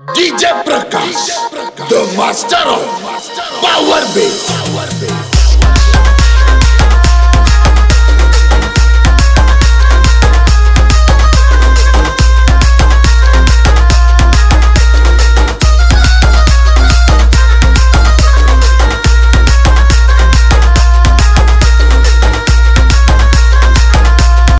DJ Prakash, the master of power bass.